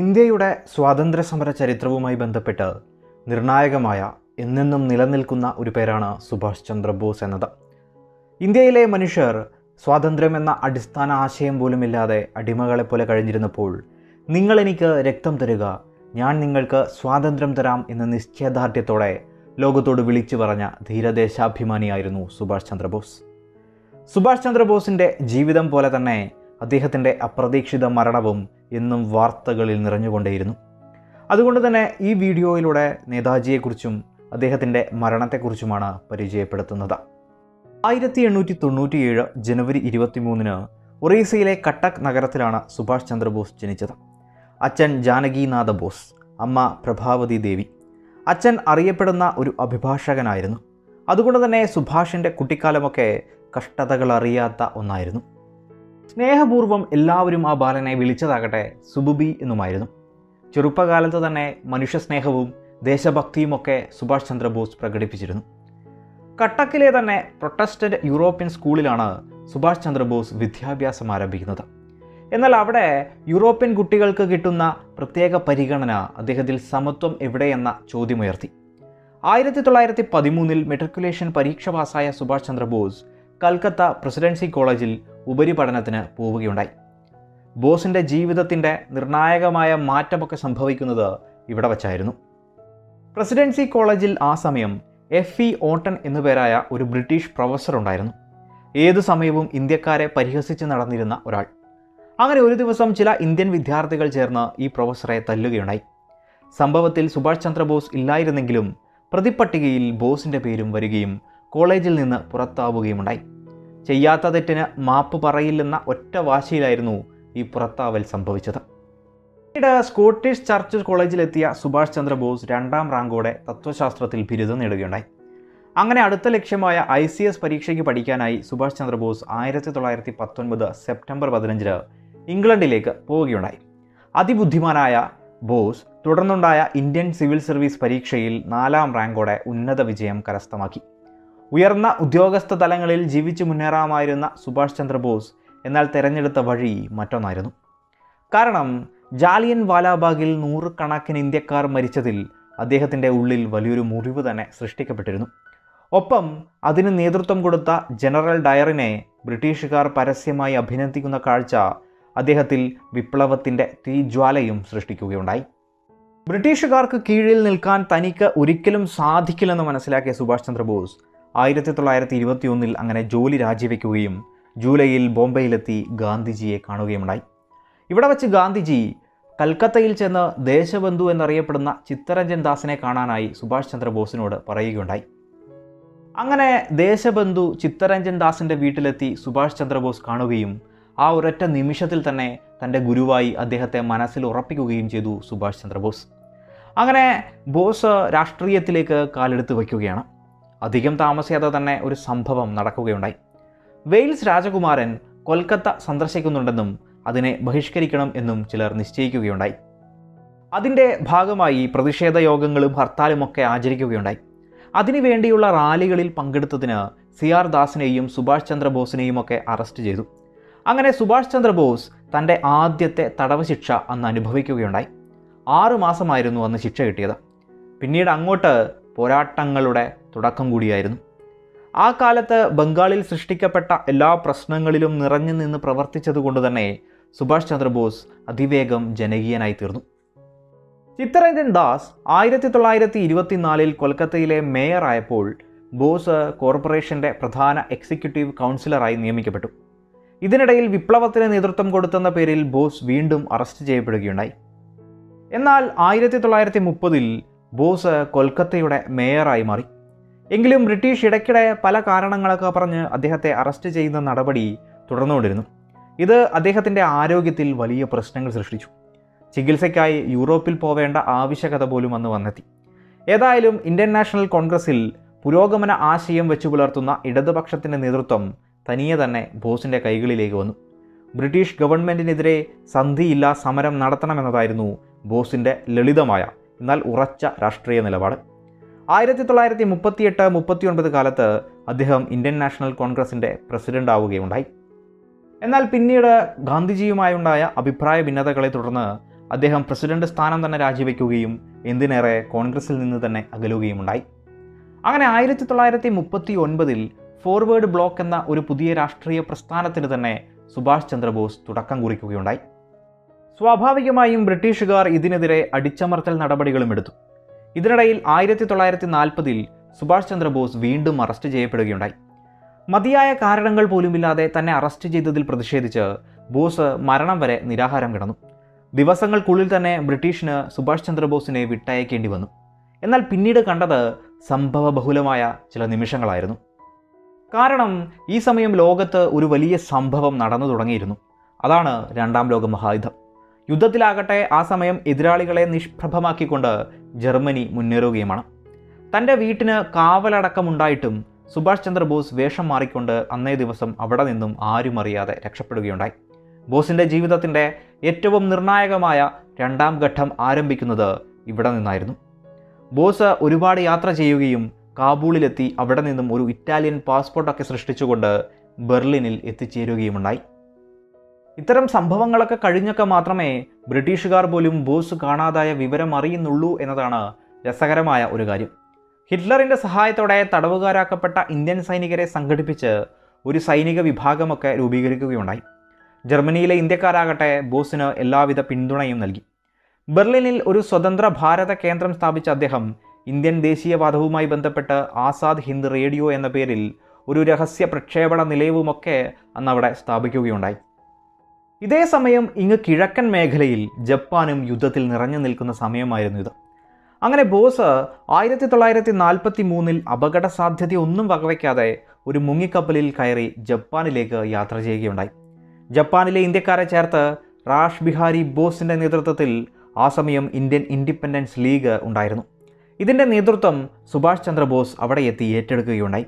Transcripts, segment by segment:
ഇന്ത്യയുടെ സ്വാതന്ത്ര്യ സമര ചരിത്രവുമായി ബന്ധപ്പെട്ട് നിർണായകമായ എന്നെന്നും നിലനിൽക്കുന്ന ഒരു പേരാണ് സുഭാഷ് ചന്ദ്രബോസ് എന്നത്. ഇന്ത്യയിലെ മനുഷ്യർ സ്വാതന്ത്ര്യം എന്ന അടിസ്ഥാന ആശയം പോലുമില്ലാതെ അടിമകളെ പോലെ കഴിഞ്ഞിരുന്നപ്പോൾ നിങ്ങൾ എനിക്ക് രക്തം തരുക ഞാൻ നിങ്ങൾക്ക് സ്വാതന്ത്ര്യം തരാം എന്ന നിശ്ചയദാർഢ്യത്തോടെ ലോകത്തോട് വിളിച്ചു പറഞ്ഞ ധീരദേശാഭിമാനിയായിരുന്നു സുഭാഷ് ചന്ദ്രബോസ്. സുഭാഷ് ചന്ദ്രബോസിന്റെ ജീവിതം പോലെ തന്നെ അദ്ദേഹത്തിന്റെ അപ്രതീക്ഷിത മരണവും എന്നും വാർത്തകളിൽ നിറഞ്ഞുകൊണ്ടേയിരുന്നു. അതുകൊണ്ട് തന്നെ ഈ വീഡിയോയിലൂടെ നേതാജിയെക്കുറിച്ചും അദ്ദേഹത്തിന്റെ മരണത്തെക്കുറിച്ചുമാണ് പരിചയപ്പെടുത്തുന്നത്. ആയിരത്തി എണ്ണൂറ്റി തൊണ്ണൂറ്റിയേഴ് ജനുവരി ഇരുപത്തിമൂന്നിന് ഒറീസയിലെ കട്ടക് നഗരത്തിലാണ് സുഭാഷ് ചന്ദ്രബോസ് ജനിച്ചത്. അച്ഛൻ ജാനകിനാഥ ബോസ് അമ്മ പ്രഭാവതി ദേവി. അച്ഛൻ അറിയപ്പെടുന്ന ഒരു അഭിഭാഷകനായിരുന്നു. അതുകൊണ്ട് തന്നെ സുഭാഷിന്റെ കുട്ടിക്കാലമൊക്കെ കഷ്ടതകൾ അറിയാത്ത ഒന്നായിരുന്നു. സ്നേഹപൂർവം എല്ലാവരും ആ ബാലനെ വിളിച്ചതാകട്ടെ സുബുബി എന്നുമായിരുന്നു. ചെറുപ്പകാലത്ത് തന്നെ മനുഷ്യസ്നേഹവും ദേശഭക്തിയുമൊക്കെ സുഭാഷ് ചന്ദ്രബോസ് പ്രകടിപ്പിച്ചിരുന്നു. കട്ടക്കിലെ തന്നെ പ്രൊട്ടസ്റ്റന്റ് യൂറോപ്യൻ സ്കൂളിലാണ് സുഭാഷ് ചന്ദ്രബോസ് വിദ്യാഭ്യാസം ആരംഭിക്കുന്നത്. എന്നാൽ അവിടെ യൂറോപ്യൻ കുട്ടികൾക്ക് കിട്ടുന്ന പ്രത്യേക പരിഗണന അദ്ദേഹത്തിൽ സമത്വം എവിടെയെന്ന ചോദ്യമുയർത്തി. ആയിരത്തി തൊള്ളായിരത്തി പതിമൂന്നിൽ മെട്രിക്കുലേഷൻ പരീക്ഷ പാസ്സായ സുഭാഷ് ചന്ദ്രബോസ് കൽക്കത്ത പ്രസിഡൻസി കോളേജിൽ ഉപരിപഠനത്തിന് പോവുകയുണ്ടായി. ബോസിന്റെ ജീവിതത്തിന്റെ നിർണായകമായ മാറ്റമൊക്കെ സംഭവിക്കുന്നത് ഇവിടെ വച്ചായിരുന്നു. പ്രസിഡൻസി കോളേജിൽ ആ സമയം എഫ് ഇ ഓട്ടൺ എന്നുപേരായ ഒരു ബ്രിട്ടീഷ് പ്രൊഫസർ ഉണ്ടായിരുന്നു. ഏതു സമയവും ഇന്ത്യക്കാരെ പരിഹസിച്ച് നടന്നിരുന്ന ഒരാൾ. അങ്ങനെ ഒരു ദിവസം ചില ഇന്ത്യൻ വിദ്യാർത്ഥികൾ ചേർന്ന് ഈ പ്രൊഫസറെ തല്ലുകയുണ്ടായി. സംഭവത്തിൽ സുഭാഷ് ചന്ദ്രബോസ് ഇല്ലായിരുന്നെങ്കിലും പ്രതിപ്പട്ടികയിൽ ബോസിന്റെ പേരും വരികയും കോളേജിൽ നിന്ന് പുറത്താവുകയുമുണ്ടായി. ചെയ്യാത്ത തെറ്റിന് മാപ്പ് പറയില്ലെന്ന ഒറ്റ വാശിയിലായിരുന്നു ഈ പുറത്താവൽ സംഭവിച്ചത്. പിന്നീട് സ്കോട്ടിഷ് ചർച്ച് കോളേജിലെത്തിയ സുഭാഷ് ചന്ദ്രബോസ് രണ്ടാം റാങ്കോടെ തത്വശാസ്ത്രത്തിൽ ബിരുദം നേടുകയുണ്ടായി. അങ്ങനെ അടുത്ത ലക്ഷ്യമായ ഐ സി എസ് പരീക്ഷയ്ക്ക് പഠിക്കാനായി സുഭാഷ് ചന്ദ്രബോസ് ആയിരത്തി തൊള്ളായിരത്തി പത്തൊൻപത് സെപ്റ്റംബർ പതിനഞ്ചിന് ഇംഗ്ലണ്ടിലേക്ക് പോവുകയുണ്ടായി. അതിബുദ്ധിമാനായ ബോസ് തുടർന്നുണ്ടായ ഇന്ത്യൻ സിവിൽ സർവീസ് പരീക്ഷയിൽ നാലാം റാങ്കോടെ ഉന്നത വിജയം കരസ്ഥമാക്കി. ഉയർന്ന ഉദ്യോഗസ്ഥ തലങ്ങളിൽ ജീവിച്ചു മുന്നേറാമായിരുന്ന സുഭാഷ് ചന്ദ്രബോസ് എന്നാൽ തിരഞ്ഞെടുത്ത വഴി മറ്റൊന്നായിരുന്നു. കാരണം ജാലിയൻ വാലാബാഗിൽ നൂറുകണക്കിന് ഇന്ത്യക്കാർ മരിച്ചതിൽ അദ്ദേഹത്തിന്റെ ഉള്ളിൽ വലിയൊരു മുറിവ് തന്നെ സൃഷ്ടിക്കപ്പെട്ടിരുന്നു. ഒപ്പം അതിന് നേതൃത്വം കൊടുത്ത ജനറൽ ഡയറിനെ ബ്രിട്ടീഷുകാർ പരസ്യമായി അഭിനന്ദിക്കുന്ന കാഴ്ച അദ്ദേഹത്തിൽ വിപ്ലവത്തിന്റെ തീജ്വാലയും സൃഷ്ടിക്കുകയുണ്ടായി. ബ്രിട്ടീഷുകാർക്ക് കീഴിൽ നിൽക്കാൻ തനിക്ക് ഒരിക്കലും സാധിക്കില്ലെന്ന് മനസ്സിലാക്കിയ സുഭാഷ് ചന്ദ്രബോസ് ആയിരത്തി തൊള്ളായിരത്തി ഇരുപത്തിയൊന്നിൽ അങ്ങനെ ജോലി രാജിവെക്കുകയും ജൂലൈയിൽ ബോംബെയിലെത്തി ഗാന്ധിജിയെ കാണുകയുണ്ടായി ഇവിടെ വച്ച് ഗാന്ധിജി കൽക്കത്തയിൽ ചെന്ന് ദേശബന്ധു എന്നറിയപ്പെടുന്ന ചിത്തരഞ്ജൻ ദാസിനെ കാണാനായി സുഭാഷ് ചന്ദ്രബോസിനോട് പറയുകയുണ്ടായി. അങ്ങനെ ദേശബന്ധു ചിത്തരഞ്ജൻ ദാസിന്റെ വീട്ടിലെത്തി സുഭാഷ് ചന്ദ്രബോസ് കാണുകയും ആ ഒരൊറ്റ നിമിഷത്തിൽ തന്നെ തന്റെ ഗുരുവായി അദ്ദേഹത്തെ മനസ്സിൽ ഉറപ്പിക്കുകയും ചെയ്തു സുഭാഷ് ചന്ദ്രബോസ്. അങ്ങനെ ബോസ് രാഷ്ട്രീയത്തിലേക്ക് കാലെടുത്ത് വയ്ക്കുകയാണ്. അധികം താമസിയാതെ തന്നെ ഒരു സംഭവം നടക്കുകയുണ്ടായി. വെയിൽസ് രാജകുമാരൻ കൊൽക്കത്ത സന്ദർശിക്കുന്നുണ്ടെന്നും അതിനെ ബഹിഷ്കരിക്കണം എന്നും ചിലർ നിശ്ചയിക്കുകയുണ്ടായി. അതിന്റെ ഭാഗമായി പ്രതിഷേധ യോഗങ്ങളും ഹർത്താലുമൊക്കെ ആചരിക്കുകയുണ്ടായി. അതിനുവേണ്ടിയുള്ള റാലികളിൽ പങ്കെടുത്തതിന് സി ആർ ദാസിനെയും സുഭാഷ് ചന്ദ്രബോസിനെയും ഒക്കെ അറസ്റ്റ് ചെയ്തു. അങ്ങനെ സുഭാഷ് ചന്ദ്രബോസ് തന്റെ ആദ്യത്തെ തടവ് ശിക്ഷ അന്ന് അനുഭവിക്കുകയുണ്ടായി. ആറു മാസമായിരുന്നു അന്ന് ശിക്ഷ കിട്ടിയത്. പിന്നീട് അങ്ങോട്ട് പോരാട്ടങ്ങളുടെ തുടക്കം കൂടിയായിരുന്നു. ആ കാലത്ത് ബംഗാളിൽ സൃഷ്ടിക്കപ്പെട്ട എല്ലാ പ്രശ്നങ്ങളിലും നിറഞ്ഞു നിന്ന് പ്രവർത്തിച്ചതുകൊണ്ട് തന്നെ സുഭാഷ് ചന്ദ്രബോസ് അതിവേഗം ജനകീയനായി തീർന്നു. ചിത്തരഞ്ജൻ ദാസ് ആയിരത്തി തൊള്ളായിരത്തി ഇരുപത്തിനാലിൽ കൊൽക്കത്തയിലെ മേയറായപ്പോൾ ബോസ് കോർപ്പറേഷന്റെ പ്രധാന എക്സിക്യൂട്ടീവ് കൗൺസിലറായി നിയമിക്കപ്പെട്ടു. ഇതിനിടയിൽ വിപ്ലവത്തിന് നേതൃത്വം കൊടുത്തെന്ന പേരിൽ ബോസ് വീണ്ടും അറസ്റ്റ് ചെയ്യപ്പെടുകയുണ്ടായി. എന്നാൽ ആയിരത്തി തൊള്ളായിരത്തി മുപ്പതിൽ ബോസ് കൊൽക്കത്തയുടെ മേയറായി മാറി. എങ്കിലും ബ്രിട്ടീഷ് ഇടയ്ക്കിടെ പല കാരണങ്ങളൊക്കെ പറഞ്ഞ് അദ്ദേഹത്തെ അറസ്റ്റ് ചെയ്യുന്ന നടപടി തുടർന്നുകൊണ്ടിരുന്നു. ഇത് അദ്ദേഹത്തിന്റെ ആരോഗ്യത്തിൽ വലിയ പ്രശ്നങ്ങൾ സൃഷ്ടിച്ചു. ചികിത്സയ്ക്കായി യൂറോപ്പിൽ പോവേണ്ട ആവശ്യകത പോലും അന്ന് വന്നെത്തി. ഏതായാലും ഇന്ത്യൻ നാഷണൽ കോൺഗ്രസിൽ പുരോഗമന ആശയം വെച്ചു പുലർത്തുന്ന ഇടതുപക്ഷത്തിന്റെ നേതൃത്വം തനിയെ തന്നെ ബോസിന്റെ കൈകളിലേക്ക് വന്നു. ബ്രിട്ടീഷ് ഗവൺമെന്റിനെതിരെ സന്ധിയില്ല സമരം നടത്തണമെന്നതായിരുന്നു ബോസിന്റെ ലളിതമായ എന്നാൽ ഉറച്ച രാഷ്ട്രീയ നിലപാട്. ആയിരത്തി തൊള്ളായിരത്തി മുപ്പത്തിയെട്ട് മുപ്പത്തിയൊൻപത് കാലത്ത് അദ്ദേഹം ഇന്ത്യൻ നാഷണൽ കോൺഗ്രസിന്റെ പ്രസിഡന്റ് ആവുകയുണ്ടായി. എന്നാൽ പിന്നീട് ഗാന്ധിജിയുമായുണ്ടായ അഭിപ്രായ ഭിന്നതകളെ തുടർന്ന് അദ്ദേഹം പ്രസിഡന്റ് സ്ഥാനം തന്നെ രാജിവെക്കുകയും എന്തിനേറെ കോൺഗ്രസിൽ നിന്ന് തന്നെ അകലുകയുമുണ്ടായി. അങ്ങനെ ആയിരത്തി തൊള്ളായിരത്തി മുപ്പത്തി ഒൻപതിൽ ഫോർവേഡ് ബ്ലോക്ക് എന്ന ഒരു പുതിയ രാഷ്ട്രീയ പ്രസ്ഥാനത്തിന് തന്നെ സുഭാഷ് ചന്ദ്രബോസ് തുടക്കം കുറിക്കുകയുണ്ടായി. സ്വാഭാവികമായും ബ്രിട്ടീഷുകാർ ഇതിനെതിരെ അടിച്ചമർത്തൽ നടപടികളും എടുത്തു. ഇതിനിടയിൽ ആയിരത്തി തൊള്ളായിരത്തി നാൽപ്പതിൽ സുഭാഷ് ചന്ദ്രബോസ് വീണ്ടും അറസ്റ്റ് ചെയ്യപ്പെടുകയുണ്ടായി. മതിയായ കാരണങ്ങൾ പോലുമില്ലാതെ തന്നെ അറസ്റ്റ് ചെയ്തതിൽ പ്രതിഷേധിച്ച് ബോസ് മരണം വരെ നിരാഹാരം കിടന്നു. ദിവസങ്ങൾക്കുള്ളിൽ തന്നെ ബ്രിട്ടീഷിന് സുഭാഷ് ചന്ദ്രബോസിനെ വിട്ടയക്കേണ്ടി വന്നു. എന്നാൽ പിന്നീട് കണ്ടത് സംഭവ ബഹുലമായ ചില നിമിഷങ്ങളായിരുന്നു. കാരണം ഈ സമയം ലോകത്ത് ഒരു വലിയ സംഭവം നടന്നു തുടങ്ങിയിരുന്നു. അതാണ് രണ്ടാം ലോക മഹായുദ്ധം. യുദ്ധത്തിലാകട്ടെ ആ സമയം എതിരാളികളെ നിഷ്പ്രഭമാക്കിക്കൊണ്ട് ജർമ്മനി മുന്നേറുകയുമാണ്. തന്റെ വീട്ടിന് കാവലടക്കമുണ്ടായിട്ടും സുഭാഷ് ചന്ദ്രബോസ് വേഷം മാറിക്കൊണ്ട് അന്നേ ദിവസം അവിടെ നിന്നും ആരും അറിയാതെ രക്ഷപ്പെടുകയുണ്ടായി. ബോസിന്റെ ജീവിതത്തിന്റെ ഏറ്റവും നിർണായകമായ രണ്ടാം ഘട്ടം ആരംഭിക്കുന്നത് ഇവിടെ നിന്നായിരുന്നു. ബോസ് ഒരുപാട് യാത്ര ചെയ്യുകയും കാബൂളിലെത്തി അവിടെ നിന്നും ഒരു ഇറ്റാലിയൻ പാസ്പോർട്ടൊക്കെ സൃഷ്ടിച്ചുകൊണ്ട് ബെർലിനിൽ എത്തിച്ചേരുകയുമുണ്ടായി. ഇത്തരം സംഭവങ്ങളൊക്കെ കഴിഞ്ഞൊക്കെ മാത്രമേ ബ്രിട്ടീഷുകാർ പോലും ബോസ് കാണാതായ വിവരം അറിയുന്നുള്ളൂ എന്നതാണ് രസകരമായ ഒരു കാര്യം. ഹിറ്റ്ലറിന്റെ സഹായത്തോടെ തടവുകാരാക്കപ്പെട്ട ഇന്ത്യൻ സൈനികരെ സംഘടിപ്പിച്ച് ഒരു സൈനിക വിഭാഗമൊക്കെ രൂപീകരിക്കുകയുണ്ടായി. ജർമ്മനിയിലെ ഇന്ത്യക്കാരാകട്ടെ ബോസിന് എല്ലാവിധ പിന്തുണയും നൽകി. ബെർലിനിൽ ഒരു സ്വതന്ത്ര ഭാരത കേന്ദ്രം സ്ഥാപിച്ച അദ്ദേഹം ഇന്ത്യൻ ദേശീയവാദവുമായി ബന്ധപ്പെട്ട് ആസാദ് ഹിന്ദ് റേഡിയോ എന്ന പേരിൽ ഒരു രഹസ്യ പ്രക്ഷേപണ നിലയവുമൊക്കെ അന്ന് അവിടെ സ്ഥാപിക്കുകയുണ്ടായി. ഇതേ സമയം ഇങ്ങ് കിഴക്കൻ മേഖലയിൽ ജപ്പാനും യുദ്ധത്തിൽ നിറഞ്ഞു നിൽക്കുന്ന സമയമായിരുന്നു ഇത്. അങ്ങനെ ബോസ് ആയിരത്തി തൊള്ളായിരത്തി നാൽപ്പത്തി മൂന്നിൽ അപകട സാധ്യതയൊന്നും വകവയ്ക്കാതെ ഒരു മുങ്ങിക്കപ്പലിൽ കയറി ജപ്പാനിലേക്ക് യാത്ര ചെയ്യുകയുണ്ടായി. ജപ്പാനിലെ ഇന്ത്യക്കാരെ ചേർത്ത് റാഷ് ബിഹാരി ബോസിന്റെ നേതൃത്വത്തിൽ ആ സമയം ഇന്ത്യൻ ഇൻഡിപെൻഡൻസ് ലീഗ് ഉണ്ടായിരുന്നു. ഇതിന്റെ നേതൃത്വം സുഭാഷ് ചന്ദ്രബോസ് അവിടെ എത്തി ഏറ്റെടുക്കുകയുണ്ടായി.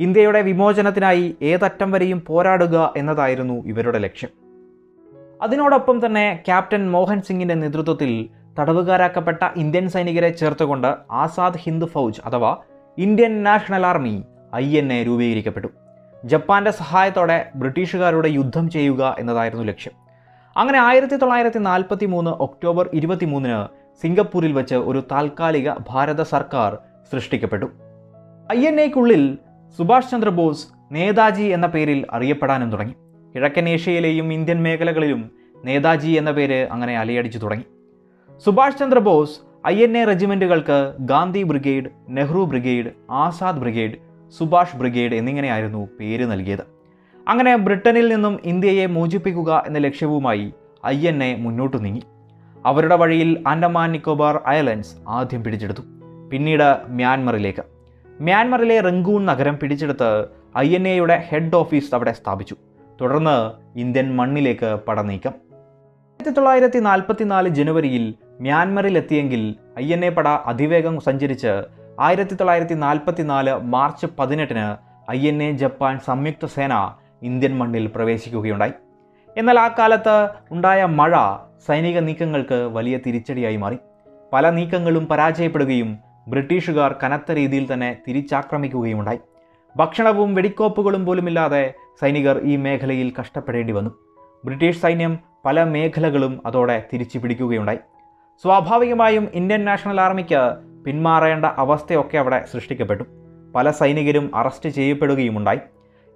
ഇന്ത്യയുടെ വിമോചനത്തിനായി ഏതറ്റം വരെയും പോരാടുക എന്നതായിരുന്നു ഇവരുടെ ലക്ഷ്യം. അതിനോടൊപ്പം തന്നെ ക്യാപ്റ്റൻ മോഹൻ സിംഗിന്റെ നേതൃത്വത്തിൽ തടവുകാരാക്കപ്പെട്ട ഇന്ത്യൻ സൈനികരെ ചേർത്തുകൊണ്ട് ആസാദ് ഹിന്ദ് ഫൗജ് അഥവാ Indian national army I N A രൂപീകരിക്കപ്പെട്ടു. ജപ്പാന്റെ സഹായത്തോടെ ബ്രിട്ടീഷുകാരുടെ യുദ്ധം ചെയ്യുക എന്നതായിരുന്നു ലക്ഷ്യം. അങ്ങനെ ആയിരത്തി തൊള്ളായിരത്തി നാൽപ്പത്തി മൂന്ന് ഒക്ടോബർ ഇരുപത്തി മൂന്നിന് സിംഗപ്പൂരിൽ വെച്ച് ഒരു താൽക്കാലിക ഭാരത സർക്കാർ സൃഷ്ടിക്കപ്പെട്ടു. ഐ എൻ എക്കുള്ളിൽ സുഭാഷ് ചന്ദ്രബോസ് നേതാജി എന്ന പേരിൽ അറിയപ്പെടാനും തുടങ്ങി. കിഴക്കൻ ഏഷ്യയിലെയും ഇന്ത്യൻ മേഖലകളിലും നേതാജി എന്ന പേര് അങ്ങനെ അലയടിച്ചു തുടങ്ങി. Subhash Chandrabose I N A റെജിമെന്റുകൾക്ക് Gandhi brigade Nehru brigade Azad brigade Subhash brigade എന്നിങ്ങനെയായിരുന്നു പേര് നൽകിയത്. അങ്ങനെ ബ്രിട്ടനിൽ നിന്നും ഇന്ത്യയെ മോചിപ്പിക്കുക എന്ന ലക്ഷ്യവുമായി ഐ എൻ എ മുന്നോട്ട് നീങ്ങി. അവരുടെ വഴിയിൽ ആൻഡമാൻ നിക്കോബാർ ഐലൻഡ്സ് ആദ്യം പിടിച്ചെടുത്തു. പിന്നീട് മ്യാൻമറിലേക്ക്. മ്യാൻമറിലെ റംഗൂൺ നഗരം പിടിച്ചെടുത്ത് ഐ എൻ എയുടെ ഹെഡ് ഓഫീസ് അവിടെ സ്ഥാപിച്ചു. തുടർന്ന് ഇന്ത്യൻ മണ്ണിലേക്ക് പടനീക്കം ആയിരത്തി തൊള്ളായിരത്തി നാൽപ്പത്തിനാല് ജനുവരിയിൽ മ്യാൻമറിലെത്തിയെങ്കിൽ ഐ എൻ എ പട അതിവേഗം സഞ്ചരിച്ച് ആയിരത്തി തൊള്ളായിരത്തി നാൽപ്പത്തിനാല് മാർച്ച് പതിനെട്ടിന് ഐ എൻ എ ജപ്പാൻ സംയുക്ത സേന ഇന്ത്യൻ മണ്ണിൽ പ്രവേശിക്കുകയുണ്ടായി. എന്നാൽ ആ കാലത്ത് ഉണ്ടായ മഴ സൈനിക നീക്കങ്ങൾക്ക് വലിയ തിരിച്ചടിയായി മാറി. പല നീക്കങ്ങളും പരാജയപ്പെടുകയും ബ്രിട്ടീഷുകാർ കനത്ത രീതിയിൽ തന്നെ തിരിച്ചാക്രമിക്കുകയുണ്ടായി ഭക്ഷണവും വെടിക്കോപ്പുകളും പോലുമില്ലാതെ സൈനികർ ഈ മേഖലയിൽ കഷ്ടപ്പെടേണ്ടി വന്നു. ബ്രിട്ടീഷ് സൈന്യം പല മേഖലകളും അതോടെ തിരിച്ചു പിടിക്കുകയുണ്ടായി. സ്വാഭാവികമായും ഇന്ത്യൻ നാഷണൽ ആർമിക്ക് പിന്മാറേണ്ട അവസ്ഥയൊക്കെ അവിടെ സൃഷ്ടിക്കപ്പെട്ടു. പല സൈനികരും അറസ്റ്റ് ചെയ്യപ്പെടുകയുമുണ്ടായി.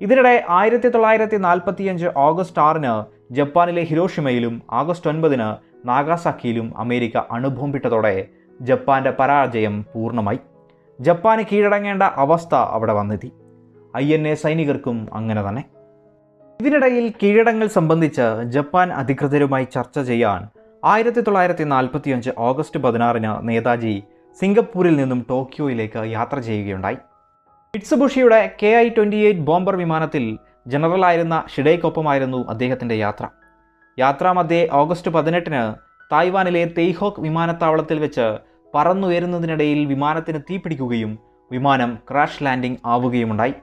ഇതിനിടെ ആയിരത്തി തൊള്ളായിരത്തി നാൽപ്പത്തിയഞ്ച് ഓഗസ്റ്റ് ആറിന് ജപ്പാനിലെ ഹിരോഷിമയിലും ആഗസ്റ്റ് ഒൻപതിന് നാഗാസാക്കിയിലും അമേരിക്ക അണുബോംബിട്ടതോടെ ജപ്പാന്റെ പരാജയം പൂർണമായി. ജപ്പാന് കീഴടങ്ങേണ്ട അവസ്ഥ അവിടെ വന്നെത്തി. ഐ എൻ എ സൈനികർക്കും അങ്ങനെ തന്നെ. ഇതിനിടയിൽ കീഴടങ്ങൾ സംബന്ധിച്ച് ജപ്പാൻ അധികൃതരുമായി ചർച്ച ചെയ്യാൻ ആയിരത്തി തൊള്ളായിരത്തി നാൽപ്പത്തിയഞ്ച് ഓഗസ്റ്റ് പതിനാറിന് നേതാജി സിംഗപ്പൂരിൽ നിന്നും ടോക്കിയോയിലേക്ക് യാത്ര ചെയ്യുകയുണ്ടായി. മിറ്റ്സുബുഷിയുടെ K I twenty eight bomber വിമാനത്തിൽ ജനറലായിരുന്ന ഷിഡേക്കൊപ്പമായിരുന്നു അദ്ദേഹത്തിന്റെ യാത്ര. യാത്രാമധ്യേ ഓഗസ്റ്റ് പതിനെട്ടിന് തായ്വാനിലെ തെയ്ഹോക്ക് വിമാനത്താവളത്തിൽ വെച്ച് പറന്നുയരുന്നതിനിടയിൽ വിമാനത്തിന് തീപിടിക്കുകയും വിമാനം ക്രാഷ് ലാൻഡിംഗ് ആവുകയുമുണ്ടായി.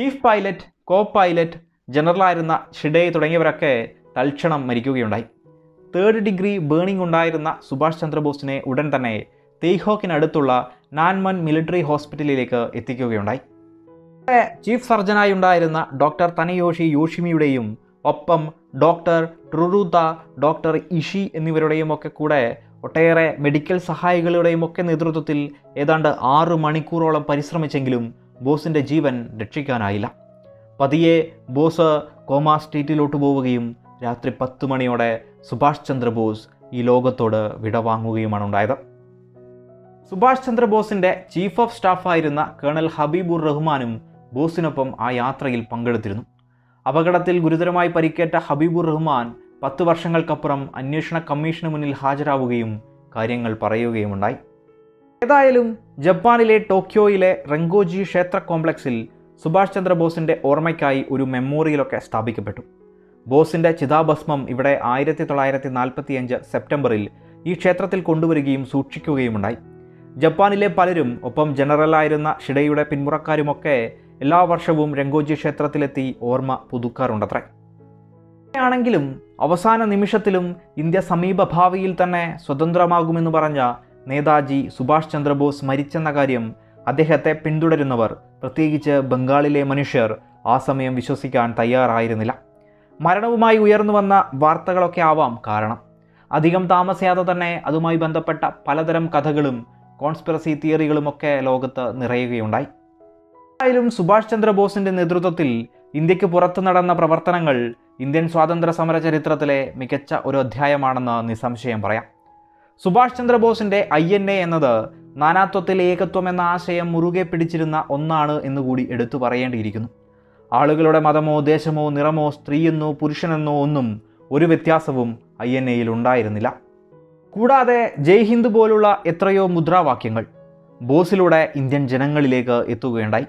ചീഫ് പൈലറ്റ് കോ പൈലറ്റ് ജനറലായിരുന്ന ഷിഡേ തുടങ്ങിയവരൊക്കെ തൽക്ഷണം മരിക്കുകയുണ്ടായി. തേർഡ് ഡിഗ്രി ബേണിംഗ് ഉണ്ടായിരുന്ന സുഭാഷ് ചന്ദ്രബോസിനെ ഉടൻ തന്നെ തെയ്ഹോക്കിനടുത്തുള്ള നാൻമൻ മിലിറ്ററി ഹോസ്പിറ്റലിലേക്ക് എത്തിക്കുകയുണ്ടായി. ചീഫ് സർജനായി ഉണ്ടായിരുന്ന ഡോക്ടർ തനയോഷി യോഷിമിയുടെയും ഒപ്പം ഡോക്ടർ ട്രുറുത ഡോക്ടർ ഇഷി എന്നിവരുടെയും ഒക്കെ കൂടെ ഒട്ടേറെ മെഡിക്കൽ സഹായികളുടെയും ഒക്കെ നേതൃത്വത്തിൽ ഏതാണ്ട് ആറു മണിക്കൂറോളം പരിശ്രമിച്ചെങ്കിലും ബോസിന്റെ ജീവൻ രക്ഷിക്കാനായില്ല. പതിയെ ബോസ് കോമ സ്റ്റേറ്റിലോട്ട് പോവുകയും രാത്രി പത്ത് മണിയോടെ സുഭാഷ് ചന്ദ്രബോസ് ഈ ലോകത്തോട് വിടവാങ്ങുകയുമാണ് ഉണ്ടായത്. സുഭാഷ് ചന്ദ്രബോസിന്റെ ചീഫ് ഓഫ് സ്റ്റാഫായിരുന്ന കേണൽ ഹബീബുർ റഹ്മാനും ബോസിനൊപ്പം ആ യാത്രയിൽ പങ്കെടുത്തിരുന്നു. അപകടത്തിൽ ഗുരുതരമായി പരിക്കേറ്റ ഹബീബുർ റഹ്മാൻ പത്ത് വർഷങ്ങൾക്കപ്പുറം അന്വേഷണ കമ്മീഷന് മുന്നിൽ ഹാജരാവുകയും കാര്യങ്ങൾ പറയുകയുമുണ്ടായി. ഏതായാലും ജപ്പാനിലെ ടോക്കിയോയിലെ റെങ്കോജി ക്ഷേത്ര കോംപ്ലക്സിൽ സുഭാഷ് ചന്ദ്രബോസിന്റെ ഓർമ്മയ്ക്കായി ഒരു മെമ്മോറിയലൊക്കെ സ്ഥാപിക്കപ്പെട്ടു. ബോസിന്റെ ചിതാഭസ്മം ഇവിടെ ആയിരത്തി തൊള്ളായിരത്തി നാൽപ്പത്തിയഞ്ച് സെപ്റ്റംബറിൽ ഈ ക്ഷേത്രത്തിൽ കൊണ്ടുവരികയും സൂക്ഷിക്കുകയുമുണ്ടായി. ജപ്പാനിലെ പലരും ഒപ്പം ജനറലായിരുന്ന ഷിഡയുടെ പിന്മുറക്കാരുമൊക്കെ എല്ലാ വർഷവും രംഗോജി ക്ഷേത്രത്തിലെത്തി ഓർമ്മ പുതുക്കാറുണ്ടത്രേ. ആണെങ്കിലും അവസാന നിമിഷത്തിലും ഇന്ത്യ സമീപഭാവിയിൽ തന്നെ സ്വതന്ത്രമാകുമെന്ന് പറഞ്ഞ നേതാജി സുഭാഷ് ചന്ദ്രബോസ് മരിച്ചെന്ന കാര്യം അദ്ദേഹത്തെ പിന്തുടരുന്നവർ പ്രത്യേകിച്ച് ബംഗാളിലെ മനുഷ്യർ ആ സമയം വിശ്വസിക്കാൻ തയ്യാറായിരുന്നില്ല. മരണവുമായി ഉയർന്നു വന്ന വാർത്തകളൊക്കെ ആവാം കാരണം. അധികം താമസിയാതെ തന്നെ അതുമായി ബന്ധപ്പെട്ട പലതരം കഥകളും കോൺസ്പിറസി തിയറികളുമൊക്കെ ലോകത്ത് നിറയുകയുണ്ടായി. എന്തായാലും സുഭാഷ് ചന്ദ്രബോസിന്റെ നേതൃത്വത്തിൽ ഇന്ത്യയ്ക്ക് പുറത്തു നടന്ന പ്രവർത്തനങ്ങൾ ഇന്ത്യൻ സ്വാതന്ത്ര്യ സമര ചരിത്രത്തിലെ മികച്ച ഒരു അധ്യായമാണെന്ന് നിസ്സംശയം പറയാം. സുഭാഷ് ചന്ദ്രബോസിന്റെ ഐ എൻ എ എന്നത് നാനാത്വത്തിൽ ഏകത്വം എന്ന ആശയം മുറുകെ പിടിച്ചിരുന്ന ഒന്നാണ് എന്നുകൂടി എടുത്തു പറയേണ്ടിയിരിക്കുന്നു. ആളുകളുടെ മതമോ ദേശമോ നിറമോ സ്ത്രീയെന്നോ പുരുഷനെന്നോ ഒന്നും ഒരു വ്യത്യാസവും ഐ എൻ എയിൽ ഉണ്ടായിരുന്നില്ല. കൂടാതെ ജയ് ഹിന്ദ് പോലുള്ള എത്രയോ മുദ്രാവാക്യങ്ങൾ ബോസിലൂടെ ഇന്ത്യൻ ജനങ്ങളിലേക്ക് എത്തുകയുണ്ടായി.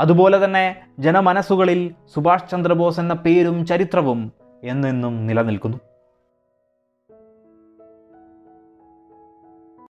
അതുപോലെ തന്നെ ജനമനസ്സുകളിൽ സുഭാഷ് ചന്ദ്രബോസ് എന്ന പേരും ചരിത്രവും എന്നെന്നും നിലനിൽക്കുന്നു.